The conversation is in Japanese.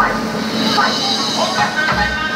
フいイト